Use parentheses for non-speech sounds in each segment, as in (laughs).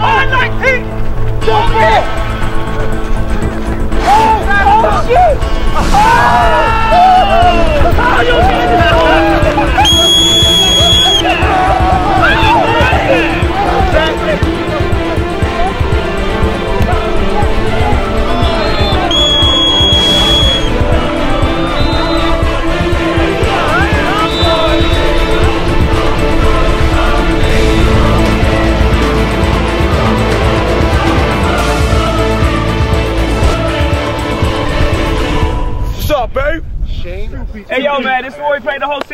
on 19! Jump it! Oh, oh shit! Oh!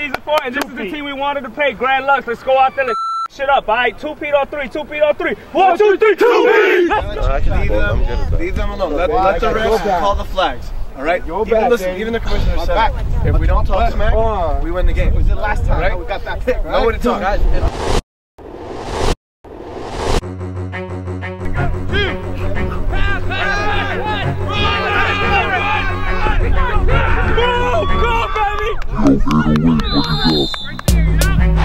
Season for, and this is the team we wanted to play. Grand Lux. Let's go out there and (laughs) shit up, alright? Two-peat on three, two-peat on three. One, two, three, two-peat! Leave them, leave them alone. Let, let the refs call the flags. All right. even, back, listen, Dave. even the commissioner said, if we don't talk smack, we win the game. It Was it last time Right. we got that pick, right? Nobody talk. Go, baby! I'm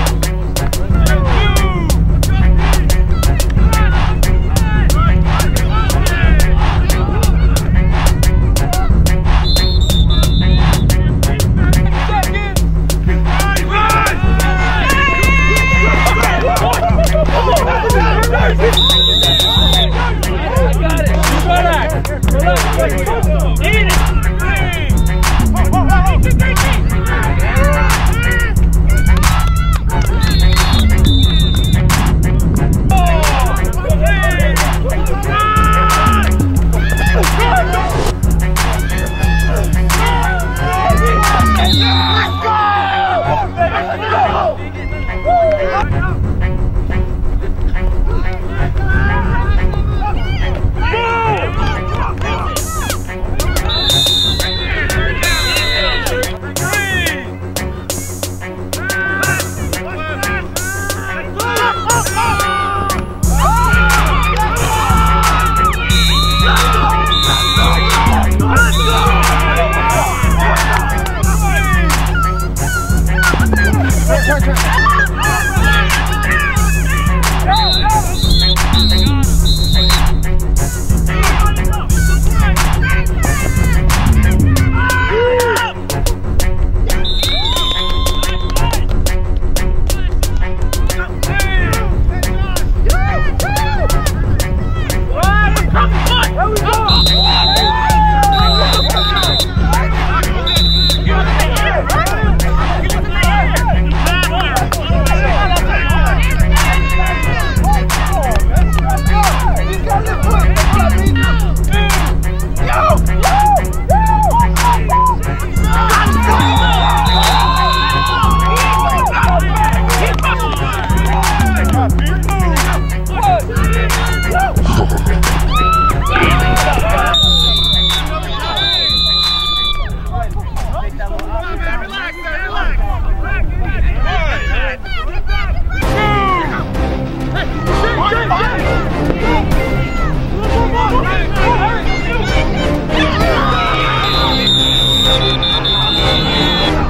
Yeah.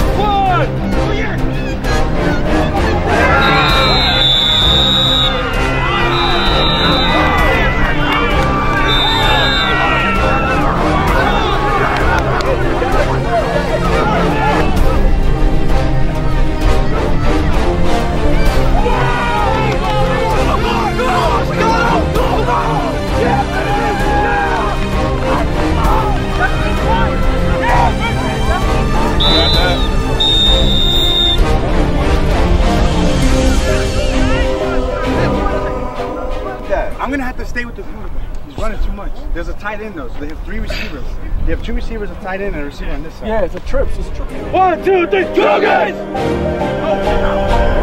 Tight end though, so they have three receivers. They have two receivers, a tight end, and a receiver on this side. Yeah, it's a trip. It's a trip. One, two, three, go guys! Ready?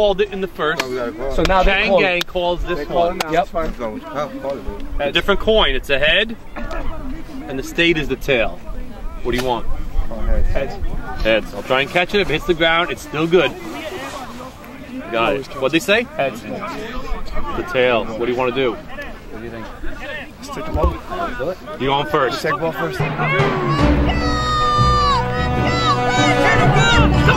Called it in the first. So now they Chang call Gang it. calls this Call one. now. Yep. It's fine. A different coin. It's a head, and the state is the tail. What do you want? Heads. Heads. I'll try and catch it. If it hits the ground, it's still good. Got it. What'd they say? Heads. The tail. What do you want to do? Stick them up. You on first. Take ball first. The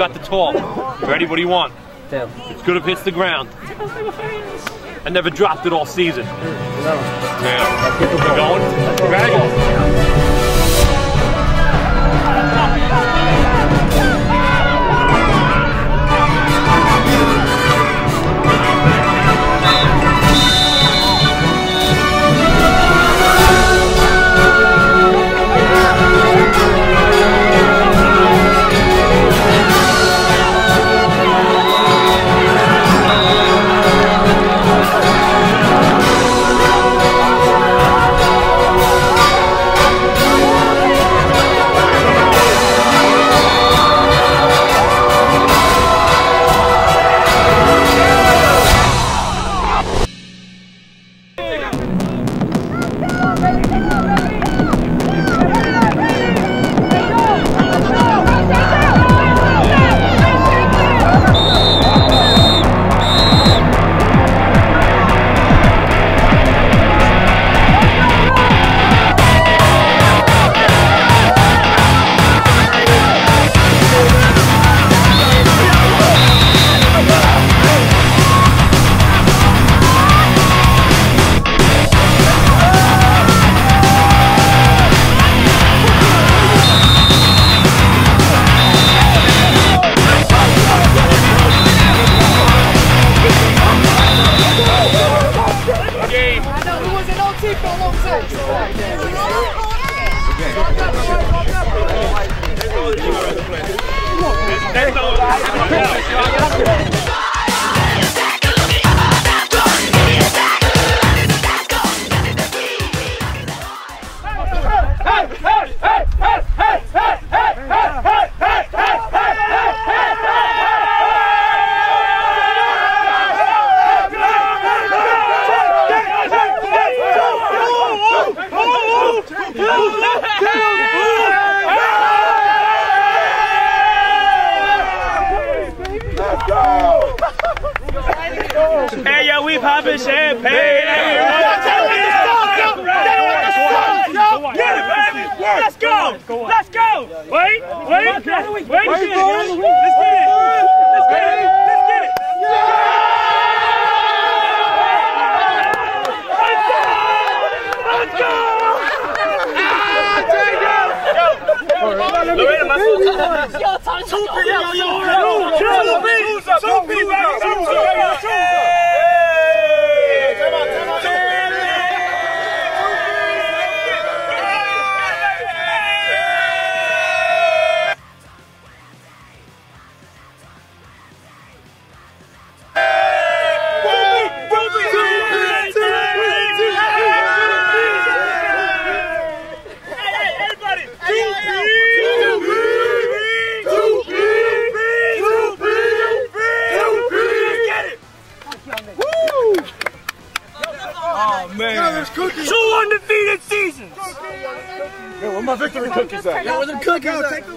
got the tall. You ready? What do you want? Tail. It's good if it hits the ground. I never dropped it all season. Mm, yeah. You going? Popping champagne. Hey, Get it, baby. Let's go. Let's go. Wait, wait, wait. Wait, let's get it. Let's get it. Let's get it. Let's it. Let's go. Lorena, my Two P, yo, yo, yo. Two P, two Two undefeated